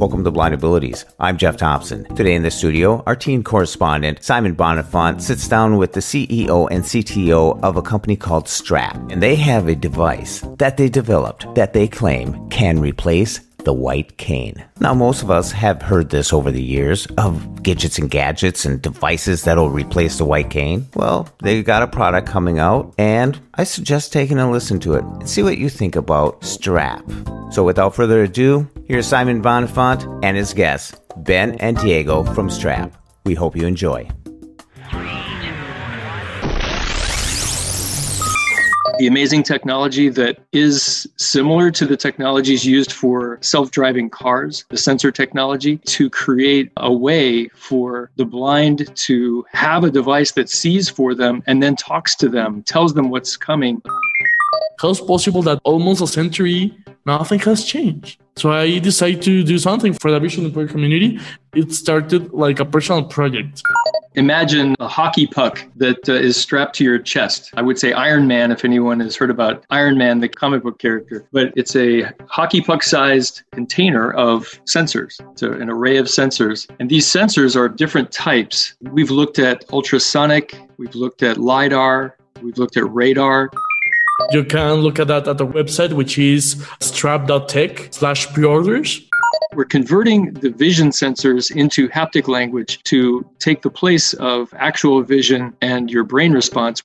Welcome to Blind Abilities. I'm Jeff Thompson. Today in the studio, our teen correspondent, Simon Bonenfant, sits down with the CEO and CTO of a company called Strap. And they have a device that they developed that they claim can replace the white cane. Now, most of us have heard this over the years of gadgets and gadgets and devices that'll replace the white cane. Well, they got a product coming out, and I suggest taking a listen to it and see what you think about Strap. So, without further ado, here's Simon Bonenfant and his guests, Ben and Diego from Strap. We hope you enjoy. The amazing technology that is similar to the technologies used for self driving cars, the sensor technology, to create a way for the blind to have a device that sees for them and then talks to them, tells them what's coming. How is possible that almost a century nothing has changed? So I decided to do something for the visually impaired community. It started like a personal project. Imagine a hockey puck that uh, is strapped to your chest. I would say Iron Man, if anyone has heard about Iron Man, the comic book character. But it's a hockey puck sized container of sensors. A, an array of sensors. And these sensors are different types. We've looked at ultrasonic, we've looked at LIDAR, we've looked at radar. You can look at that at the website, which is strap.tech slash pre-orders. We're converting the vision sensors into haptic language to take the place of actual vision and your brain response.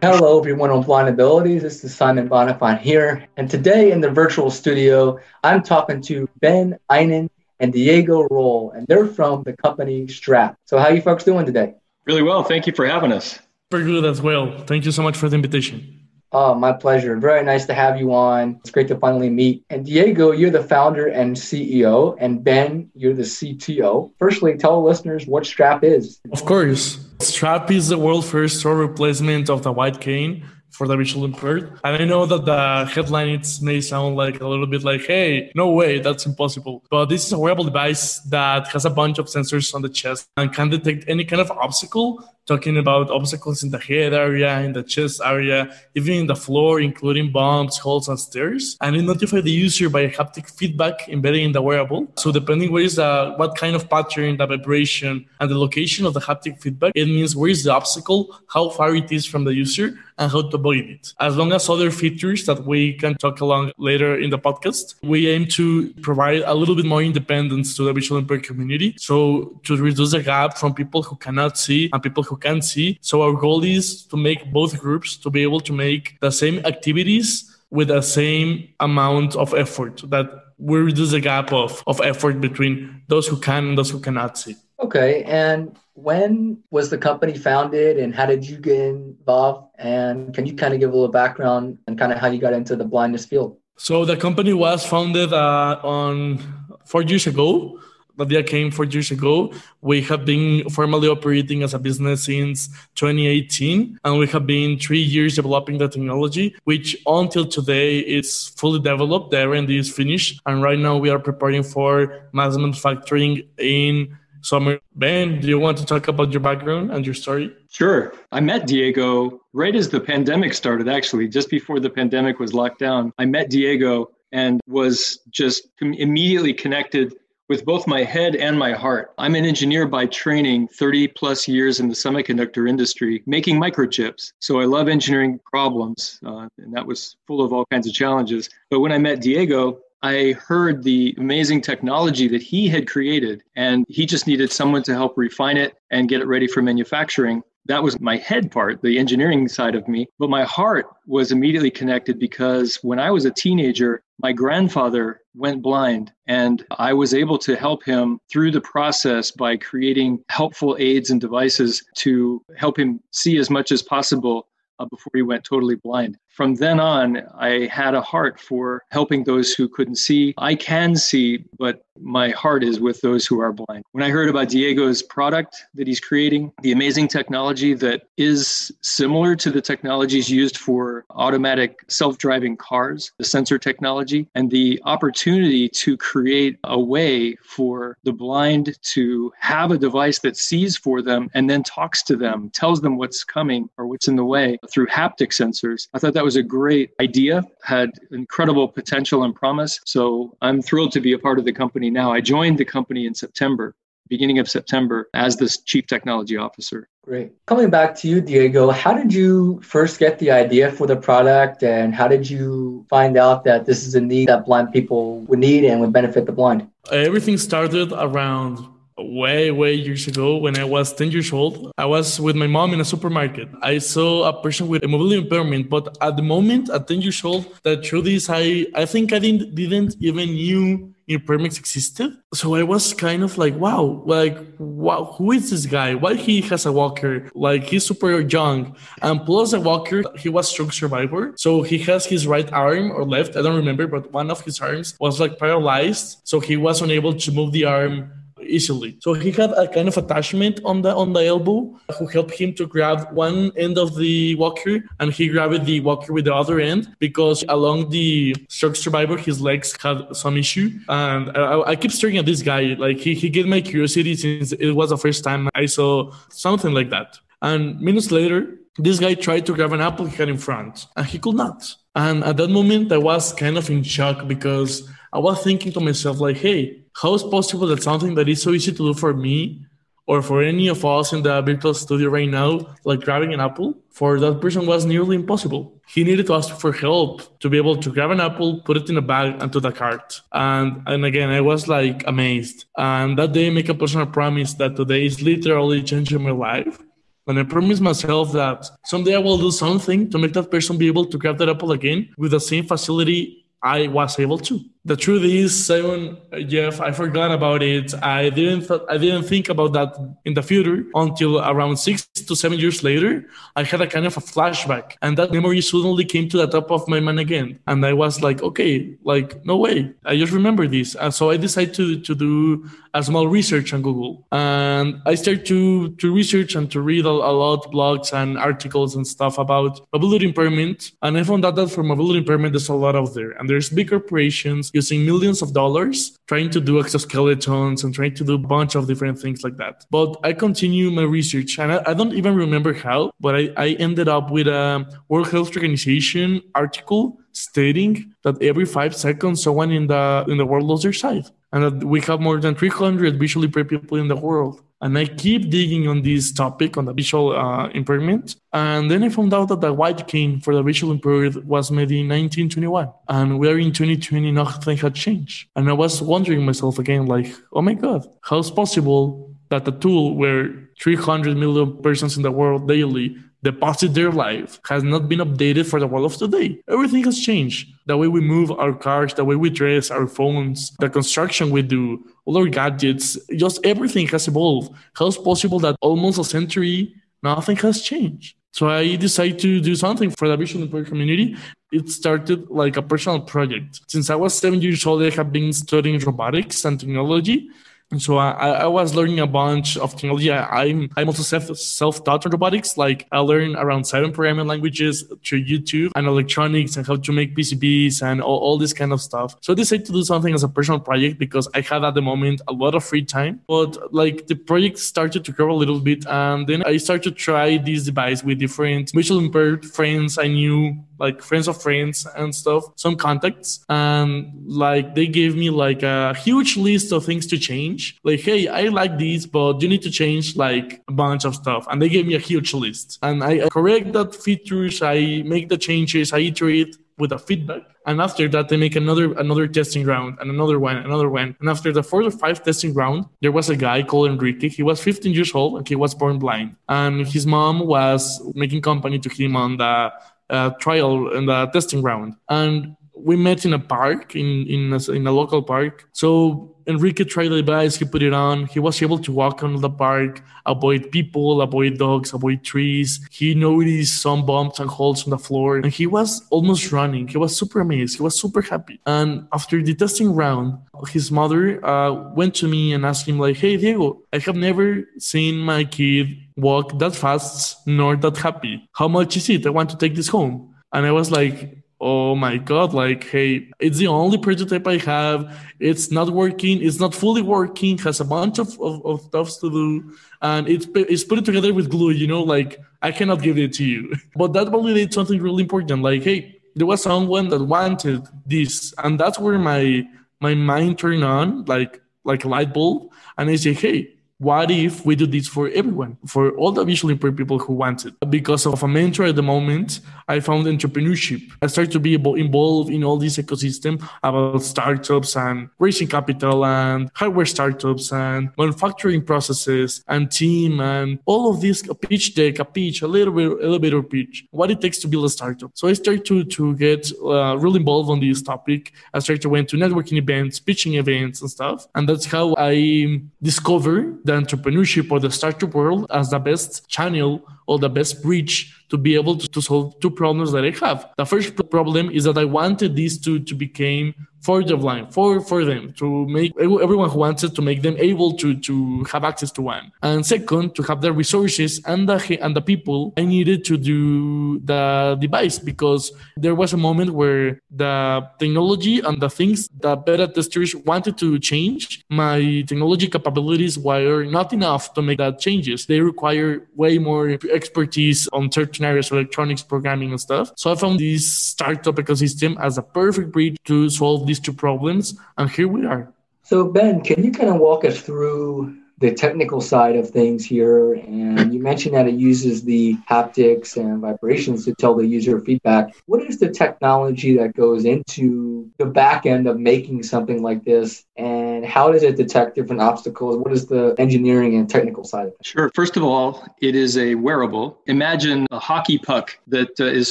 Hello, everyone on Blind Abilities. This is Simon Bonenfant here. And today in the virtual studio, I'm talking to Ben Eynon and Diego Roel, and they're from the company Strap. So, how you folks doing today? Really well. Thank you for having us. Very good as well. Thank you so much for the invitation. Oh, my pleasure. Very nice to have you on. It's great to finally meet. And Diego, you're the founder and CEO, and Ben, you're the CTO. Firstly, tell listeners what Strap is. Of course. Strap is the world first straw replacement of the white cane for the visual impaired. And I know that the headline it may sound like a little bit like, hey, no way, that's impossible. But this is a wearable device that has a bunch of sensors on the chest and can detect any kind of obstacle talking about obstacles in the head area, in the chest area, even in the floor, including bumps, holes, and stairs. And it notifies the user by haptic feedback embedded in the wearable. So depending where is the what kind of pattern, the vibration, and the location of the haptic feedback, it means where is the obstacle, how far it is from the user, and how to avoid it. As long as other features that we can talk along later in the podcast, we aim to provide a little bit more independence to the visual impaired community. So to reduce the gap from people who cannot see and people who can see. So our goal is to make both groups to be able to make the same activities with the same amount of effort that we reduce the gap of, of effort between those who can and those who cannot see. Okay. And when was the company founded and how did you get involved? And can you kind of give a little background and kind of how you got into the blindness field? So the company was founded uh, on four years ago Nadia came four years ago. We have been formally operating as a business since 2018, and we have been three years developing the technology, which until today is fully developed. The R&D is finished, and right now we are preparing for mass manufacturing in summer. Ben, do you want to talk about your background and your story? Sure. I met Diego right as the pandemic started, actually, just before the pandemic was locked down. I met Diego and was just immediately connected with both my head and my heart. I'm an engineer by training, 30 plus years in the semiconductor industry, making microchips. So I love engineering problems, uh, and that was full of all kinds of challenges. But when I met Diego, I heard the amazing technology that he had created, and he just needed someone to help refine it and get it ready for manufacturing. That was my head part, the engineering side of me. But my heart was immediately connected because when I was a teenager, my grandfather went blind and I was able to help him through the process by creating helpful aids and devices to help him see as much as possible uh, before he went totally blind. From then on, I had a heart for helping those who couldn't see. I can see, but my heart is with those who are blind. When I heard about Diego's product that he's creating, the amazing technology that is similar to the technologies used for automatic self driving cars, the sensor technology, and the opportunity to create a way for the blind to have a device that sees for them and then talks to them, tells them what's coming or what's in the way through haptic sensors, I thought that was a great idea, had incredible potential and promise. So I'm thrilled to be a part of the company now. I joined the company in September beginning of September as this chief technology officer. Great. Coming back to you, Diego, how did you first get the idea for the product and how did you find out that this is a need that blind people would need and would benefit the blind? Everything started around way way years ago when i was 10 years old i was with my mom in a supermarket i saw a person with a mobility impairment but at the moment at 10 years old the truth is i i think i didn't didn't even knew impairments existed. So I was kind of like, wow, like, wow, who is this guy? Why he has a walker? Like he's super young. And plus a walker, he was stroke survivor. So he has his right arm or left, I don't remember, but one of his arms was like paralyzed. So he was unable to move the arm easily. So he had a kind of attachment on the on the elbow who helped him to grab one end of the walker and he grabbed the walker with the other end because along the stroke survivor his legs had some issue. And I, I keep staring at this guy like he, he gave my curiosity since it was the first time I saw something like that. And minutes later, this guy tried to grab an apple he had in front and he could not. And at that moment, I was kind of in shock because I was thinking to myself, like, hey, how is possible that something that is so easy to do for me or for any of us in the virtual studio right now, like grabbing an apple, for that person was nearly impossible. He needed to ask for help to be able to grab an apple, put it in a bag, and to the cart. And and again, I was like amazed. And that day, I make a personal promise that today is literally changing my life. And I promise myself that someday I will do something to make that person be able to grab that apple again with the same facility I was able to the truth is, Simon, Jeff, I forgot about it. I didn't th- I didn't think about that in the future until around six to seven years later. I had a kind of a flashback, and that memory suddenly came to the top of my mind again. And I was like, okay, like no way, I just remember this. And so I decided to to do a small research on Google, and I started to to research and to read a, a lot blogs and articles and stuff about mobility impairment. And I found out that for mobility impairment, there's a lot out there, and there's big corporations using millions of dollars trying to do exoskeletons and trying to do a bunch of different things like that. But I continue my research and I, I don't even remember how, but I, I ended up with a World Health Organization article stating that every five seconds someone in the in the world lost their sight and that we have more than 300 visually impaired people in the world and I keep digging on this topic, on the visual uh, impairment. And then I found out that the white cane for the visual impaired was made in 1921. And we are in 2020, nothing had changed. And I was wondering myself again, like, oh my God, how is possible that a tool where 300 million persons in the world daily deposit their life has not been updated for the world of today. Everything has changed. The way we move our cars, the way we dress, our phones, the construction we do, all our gadgets, just everything has evolved. How is possible that almost a century, nothing has changed? So I decided to do something for the visual impaired community. It started like a personal project. Since I was seven years old, I have been studying robotics and technology. And so I, I was learning a bunch of technology. I, am I'm also self self taught in robotics. Like I learned around seven programming languages through YouTube and electronics and how to make PCBs and all, all this kind of stuff. So I decided to do something as a personal project because I had at the moment a lot of free time. But like the project started to grow a little bit, and then I started to try this device with different visually impaired friends I knew like friends of friends and stuff, some contacts. And like they gave me like a huge list of things to change. Like, hey, I like these, but you need to change like a bunch of stuff. And they gave me a huge list. And I correct that features, I make the changes, I iterate with a feedback. And after that, they make another another testing round and another one, another one. And after the fourth or fifth testing round, there was a guy called Enrique. He was 15 years old and he was born blind. And his mom was making company to him on the uh, trial in the testing ground. And we met in a park, in in a, in a local park. So Enrique tried the device, he put it on. He was able to walk on the park, avoid people, avoid dogs, avoid trees. He noticed some bumps and holes on the floor, and he was almost running. He was super amazed. He was super happy. And after the testing round, his mother uh, went to me and asked him, like, "Hey Diego, I have never seen my kid walk that fast nor that happy. How much is it? I want to take this home." And I was like, oh my god like hey it's the only prototype i have. It's not working. It's not fully working. Has a bunch of, of, of stuff to do. And it's it's put it together with glue you know like i cannot give it to you. But that validates something really important. Like hey there was someone that wanted this. And that's where my my mind turned on like like a light bulb. And i say hey what if we do this for everyone, for all the visually impaired people who want it? Because of a mentor at the moment, I found entrepreneurship. I started to be involved in all this ecosystem about startups and raising capital and hardware startups and manufacturing processes and team and all of this, a pitch deck, a pitch, a little bit elevator pitch, what it takes to build a startup. So I started to, to get uh, really involved on this topic. I started to went to networking events, pitching events and stuff. And that's how I discovered the entrepreneurship or the startup world as the best channel or the best bridge to be able to, to solve two problems that I have. The first problem is that I wanted these two to become for the blind, for for them to make everyone who wants it to make them able to to have access to one. And second, to have the resources and the and the people I needed to do the device because there was a moment where the technology and the things that beta testers wanted to change, my technology capabilities were not enough to make that changes. They require way more expertise on certain areas, electronics, programming, and stuff. So I found this startup ecosystem as a perfect bridge to solve these two problems, and here we are. So Ben, can you kind of walk us through the technical side of things here. And you mentioned that it uses the haptics and vibrations to tell the user feedback. What is the technology that goes into the back end of making something like this? And how does it detect different obstacles? What is the engineering and technical side of it? Sure. First of all, it is a wearable. Imagine a hockey puck that uh, is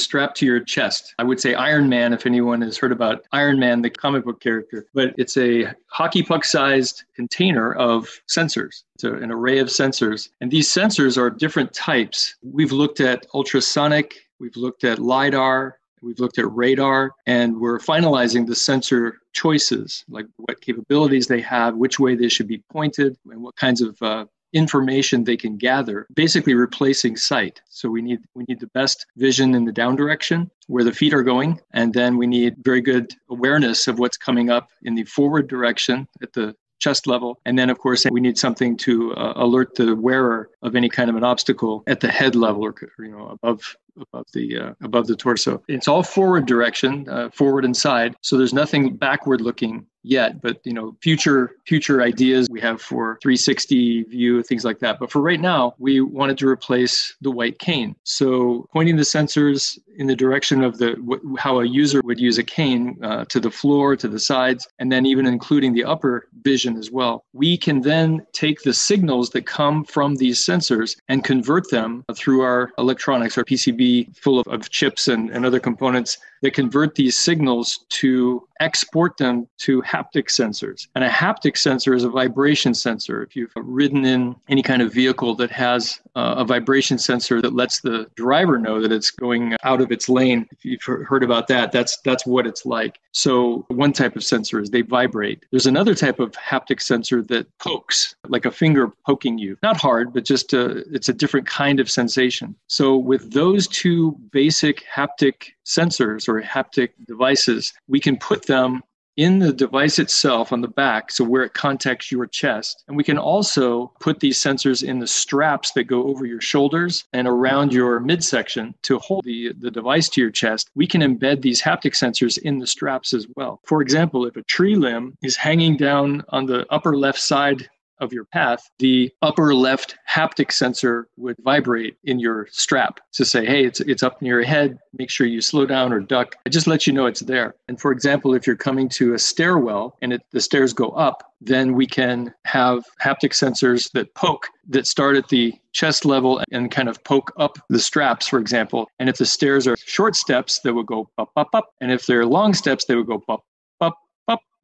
strapped to your chest. I would say Iron Man, if anyone has heard about Iron Man, the comic book character, but it's a hockey puck sized container of sensors. It's an array of sensors. And these sensors are of different types. We've looked at ultrasonic, we've looked at LIDAR, we've looked at radar, and we're finalizing the sensor choices, like what capabilities they have, which way they should be pointed, and what kinds of uh, information they can gather basically replacing sight so we need we need the best vision in the down direction where the feet are going and then we need very good awareness of what's coming up in the forward direction at the chest level. And then, of course, we need something to uh, alert the wearer of any kind of an obstacle at the head level or, you know, above above the uh, above the torso. It's all forward direction, uh, forward and side. So there's nothing backward looking yet, but you know, future future ideas we have for 360 view things like that. But for right now, we wanted to replace the white cane. So pointing the sensors in the direction of the how a user would use a cane uh, to the floor, to the sides, and then even including the upper vision as well. We can then take the signals that come from these sensors and convert them through our electronics, our PCB full of, of chips and, and other components that convert these signals to export them to haptic sensors. And a haptic sensor is a vibration sensor. If you've ridden in any kind of vehicle that has uh, a vibration sensor that lets the driver know that it's going out of its lane, if you've heard about that, that's that's what it's like. So one type of sensor is they vibrate. There's another type of haptic sensor that pokes, like a finger poking you. Not hard, but just a, it's a different kind of sensation. So with those two basic haptic sensors or haptic devices, we can put them in the device itself on the back, so where it contacts your chest. And we can also put these sensors in the straps that go over your shoulders and around your midsection to hold the, the device to your chest. We can embed these haptic sensors in the straps as well. For example, if a tree limb is hanging down on the upper left side of your path, the upper left haptic sensor would vibrate in your strap to say, hey, it's, it's up near your head. Make sure you slow down or duck. It just lets you know it's there. And for example, if you're coming to a stairwell and it, the stairs go up, then we can have haptic sensors that poke that start at the chest level and kind of poke up the straps, for example. And if the stairs are short steps, they will go up, up, up. And if they're long steps, they would go up,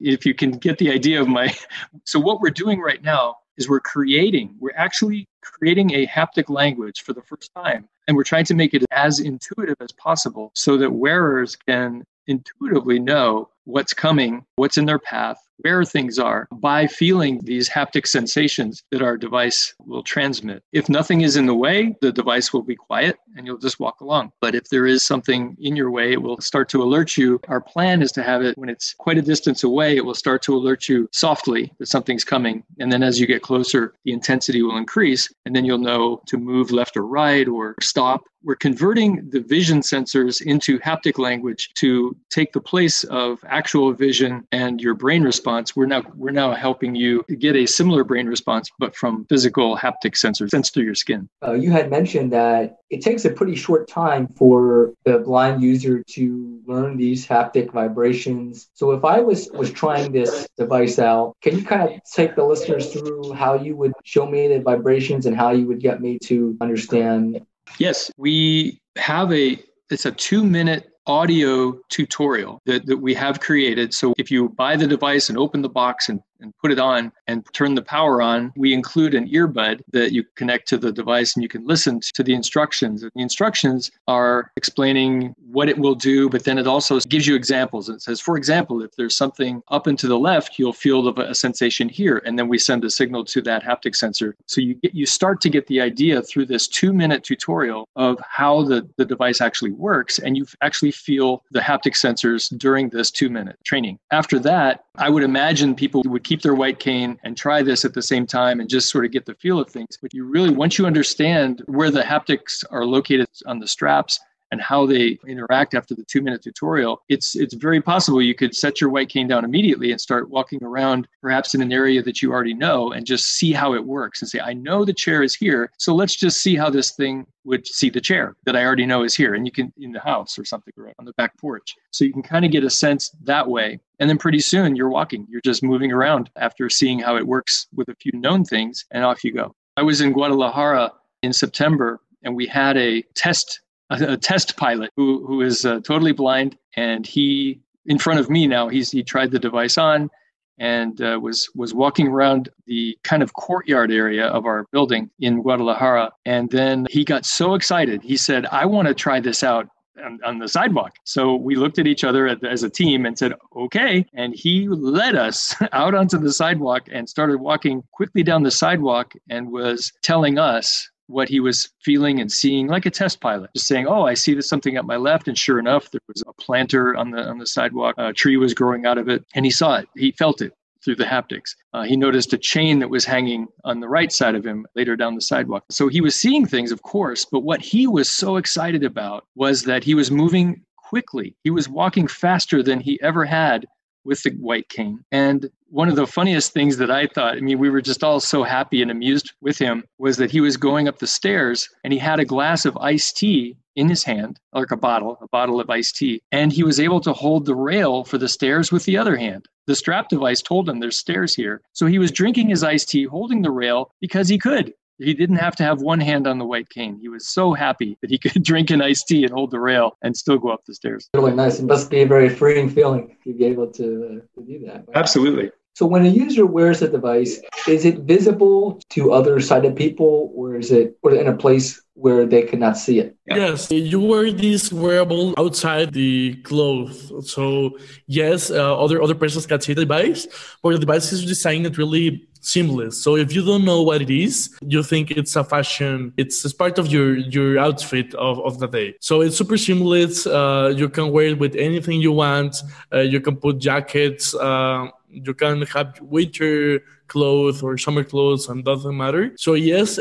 if you can get the idea of my so what we're doing right now is we're creating we're actually creating a haptic language for the first time. And we're trying to make it as intuitive as possible so that wearers can intuitively know what's coming what's in their path where things are by feeling these haptic sensations that our device will transmit. If nothing is in the way, the device will be quiet and you'll just walk along. But if there is something in your way, it will start to alert you. Our plan is to have it when it's quite a distance away, it will start to alert you softly that something's coming. And then as you get closer, the intensity will increase. And then you'll know to move left or right or stop we're converting the vision sensors into haptic language to take the place of actual vision and your brain response. We're now we're now helping you get a similar brain response, but from physical haptic sensors sensed through your skin. Uh, you had mentioned that it takes a pretty short time for the blind user to learn these haptic vibrations. So if I was was trying this device out, can you kind of take the listeners through how you would show me the vibrations and how you would get me to understand Yes, we have a it's a 2 minute audio tutorial that, that we have created. So if you buy the device and open the box and and put it on and turn the power on, we include an earbud that you connect to the device and you can listen to the instructions. The instructions are explaining what it will do, but then it also gives you examples. It says, for example, if there's something up and to the left, you'll feel a sensation here, and then we send a signal to that haptic sensor. So you get, you start to get the idea through this two minute tutorial of how the, the device actually works, and you actually feel the haptic sensors during this two minute training. After that, I would imagine people would keep their white cane and try this at the same time and just sort of get the feel of things. But you really, once you understand where the haptics are located on the straps, and how they interact after the two minute tutorial, it's it's very possible you could set your white cane down immediately and start walking around perhaps in an area that you already know and just see how it works and say, I know the chair is here. So let's just see how this thing would see the chair that I already know is here. And you can in the house or something or on the back porch. So you can kind of get a sense that way. And then pretty soon you're walking, you're just moving around after seeing how it works with a few known things, and off you go. I was in Guadalajara in September and we had a test a, a test pilot who who is uh, totally blind, and he in front of me now. He's he tried the device on and uh, was was walking around the kind of courtyard area of our building in Guadalajara, and then he got so excited. He said, "I want to try this out." On, on, the sidewalk. So we looked at each other as a team and said, okay. And he led us out onto the sidewalk and started walking quickly down the sidewalk and was telling us what he was feeling and seeing like a test pilot just saying oh i see there's something at my left and sure enough there was a planter on the on the sidewalk. A tree was growing out of it and he saw it. He felt it through the haptics. Uh, he noticed a chain that was hanging on the right side of him later down the sidewalk. So he was seeing things of course but what he was so excited about was that he was moving quickly. He was walking faster than he ever had with the white cane. And one of the funniest things that I thought, I mean, we were just all so happy and amused with him, was that he was going up the stairs and he had a glass of iced tea in his hand, like a bottle, a bottle of iced tea. And he was able to hold the rail for the stairs with the other hand. The strap device told him there's stairs here. So he was drinking his iced tea, holding the rail because he could. He didn't have to have one hand on the white cane. He was so happy that he could drink an iced tea and hold the rail and still go up the stairs. Really nice. It must be a very freeing feeling to be able to, uh, to do that. Absolutely. So when a user wears the device, is it visible to other sighted people or is it or in a place where they cannot see it? Yes, you wear this wearable outside the clothes. So yes, uh, other other persons can see the device, but the device is designed really seamless. So if you don't know what it is, you think it's a fashion, it's, it's part of your your outfit of, of the day. So it's super seamless. Uh, you can wear it with anything you want. Uh, you can put jackets. Uh, you can have winter clothes or summer clothes and doesn't matter. So yes,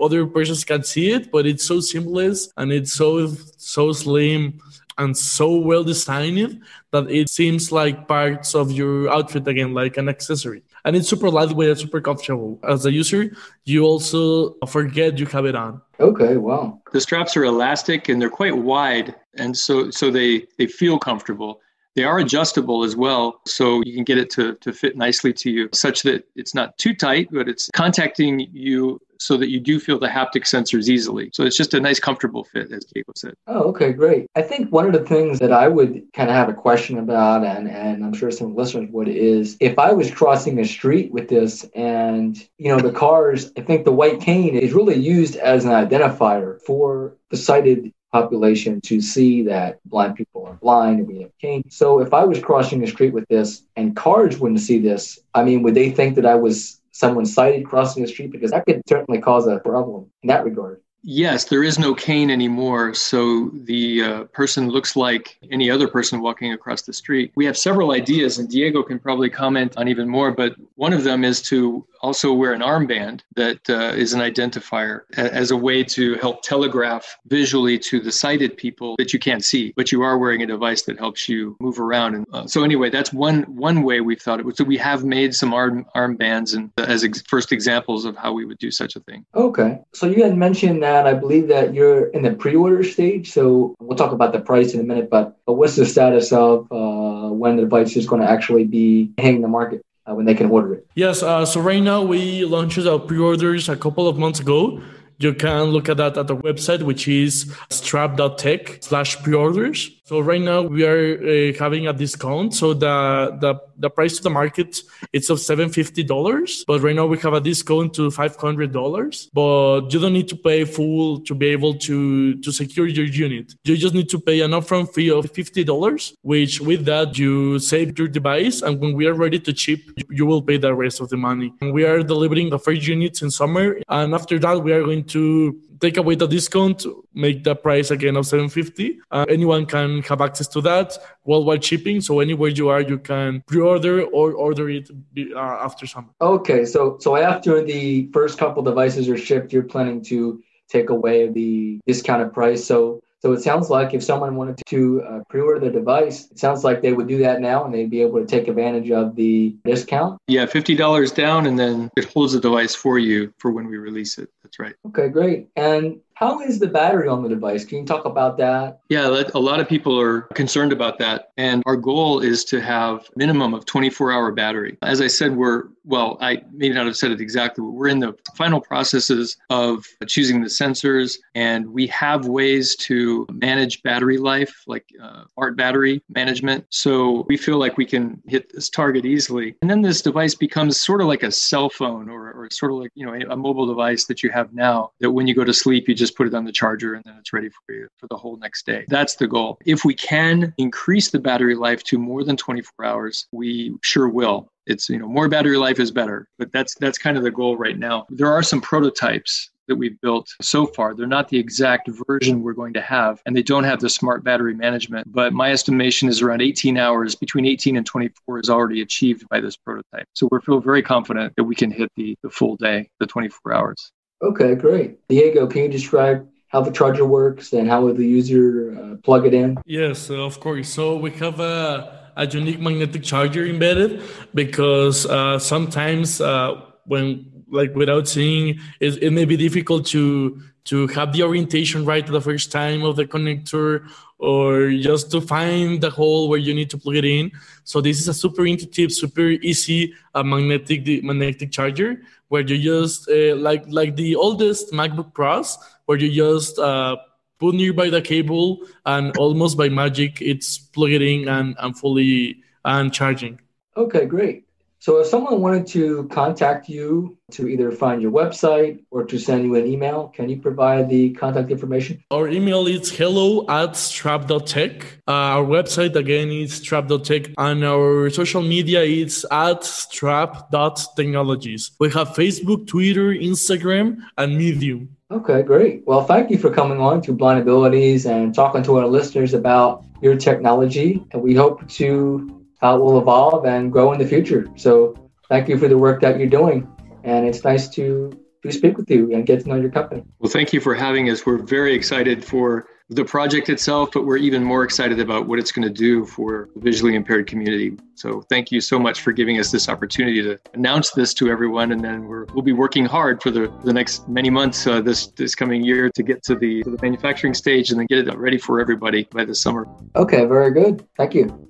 other persons can see it, but it's so seamless and it's so so slim and so well designed that it seems like parts of your outfit again, like an accessory. And it's super lightweight and super comfortable. As a user, you also forget you have it on. Okay, wow. The straps are elastic and they're quite wide, and so so they they feel comfortable. They are adjustable as well, so you can get it to, to fit nicely to you, such that it's not too tight, but it's contacting you so that you do feel the haptic sensors easily. So it's just a nice, comfortable fit, as Diego said. Oh, okay, great. I think one of the things that I would kind of have a question about, and, and I'm sure some listeners would, is if I was crossing a street with this and, you know, the cars, I think the white cane is really used as an identifier for the sighted population to see that blind people are blind and we have cane. So if I was crossing the street with this and cars wouldn't see this, I mean, would they think that I was someone sighted crossing the street? Because that could certainly cause a problem in that regard. Yes, there is no cane anymore. So the uh, person looks like any other person walking across the street. We have several ideas, and Diego can probably comment on even more. But one of them is to also wear an armband that uh, is an identifier as a way to help telegraph visually to the sighted people that you can't see, but you are wearing a device that helps you move around. And uh, so anyway, that's one one way we've thought it. Was. So we have made some arm armbands and as ex- first examples of how we would do such a thing. Okay, so you had mentioned that I believe that you're in the pre-order stage. So we'll talk about the price in a minute, but, but what's the status of uh, when the device is going to actually be hitting the market? uh, when they can order it? Yes. Uh, so right now we launched our pre-orders a couple of months ago. You can look at that at the website, which is strap.tech slash pre-orders. So right now we are uh, having a discount. So the, the the price to the market it's of seven fifty dollars, but right now we have a discount to five hundred dollars. But you don't need to pay full to be able to to secure your unit. You just need to pay an upfront fee of fifty dollars, which with that you save your device, and when we are ready to ship, you will pay the rest of the money. And we are delivering the first units in summer, and after that we are going to take away the discount, make the price again of 750. Uh, anyone can have access to that worldwide shipping. So anywhere you are, you can pre-order or order it uh, after summer. Okay, so so after the first couple devices are shipped, you're planning to take away the discounted price. So so it sounds like if someone wanted to uh, pre-order the device, it sounds like they would do that now and they'd be able to take advantage of the discount. Yeah, fifty dollars down, and then it holds the device for you for when we release it. That's right. Okay, great. And how is the battery on the device? Can you talk about that? Yeah, a lot of people are concerned about that. And our goal is to have minimum of 24 hour battery. As I said, we're, well, I may not have said it exactly, but we're in the final processes of choosing the sensors. And we have ways to manage battery life, like uh, smart battery management. So we feel like we can hit this target easily. And then this device becomes sort of like a cell phone or, or sort of like, you know, a mobile device that you have now that when you go to sleep, you just put it on the charger and then it's ready for you for the whole next day. That's the goal. If we can increase the battery life to more than 24 hours, we sure will. It's you know more battery life is better, but that's that's kind of the goal right now. There are some prototypes that we've built so far. They're not the exact version we're going to have, and they don't have the smart battery management. But my estimation is around 18 hours, between 18 and 24 is already achieved by this prototype. So we feel very confident that we can hit the, the full day, the 24 hours. Okay, great. Diego, can you describe how the charger works and how would the user uh, plug it in? Yes, uh, of course. So we have a, a unique magnetic charger embedded because uh, sometimes uh, when like without seeing it, it may be difficult to to have the orientation right the first time of the connector or just to find the hole where you need to plug it in. So this is a super intuitive, super easy uh, magnetic magnetic charger where you just uh, like like the oldest MacBook Pros, where you just uh, put nearby the cable and almost by magic it's plugged in and, and fully and charging. Okay, great. So if someone wanted to contact you to either find your website or to send you an email, can you provide the contact information? Our email is hello at strap.tech. Uh, our website again is strap.tech and our social media is at strap.technologies. We have Facebook, Twitter, Instagram, and Medium. Okay, great. Well, thank you for coming on to Blind Abilities and talking to our listeners about your technology. And we hope to how it will evolve and grow in the future. So thank you for the work that you're doing. And it's nice to, to speak with you and get to know your company. Well, thank you for having us. We're very excited for the project itself, but we're even more excited about what it's going to do for the visually impaired community. So thank you so much for giving us this opportunity to announce this to everyone. And then we will be working hard for the, the next many months uh, this, this coming year to get to the, to the manufacturing stage and then get it ready for everybody by the summer. Okay, very good. Thank you.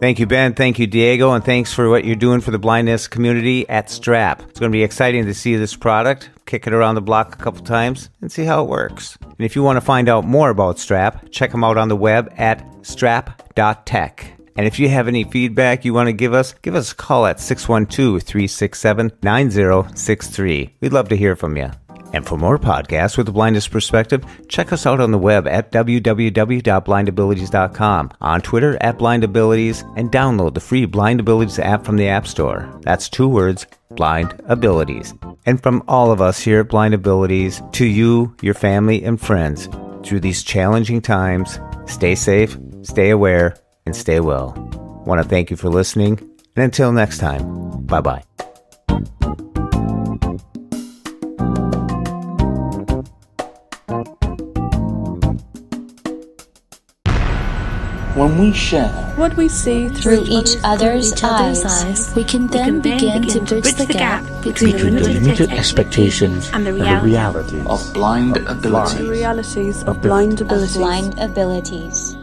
Thank you, Ben. Thank you, Diego. And thanks for what you're doing for the blindness community at Strap. It's going to be exciting to see this product, kick it around the block a couple times, and see how it works. And if you want to find out more about Strap, check them out on the web at strap.tech. And if you have any feedback you want to give us, give us a call at 612 367 9063. We'd love to hear from you. And for more podcasts with a blindness perspective, check us out on the web at www.blindabilities.com, on Twitter at blindabilities, and download the free Blind Abilities app from the App Store. That's two words, Blind Abilities. And from all of us here at Blind Abilities, to you, your family, and friends, through these challenging times, stay safe, stay aware, and stay well. Want to thank you for listening, and until next time, bye bye. When we share what we see through, through each, other's, each other's eyes, eyes, we can then, we can then begin, begin, to bridge, the gap between, between the limited expectations and the reality, of blind abilities. The realities of blind abilities. Of blind abilities.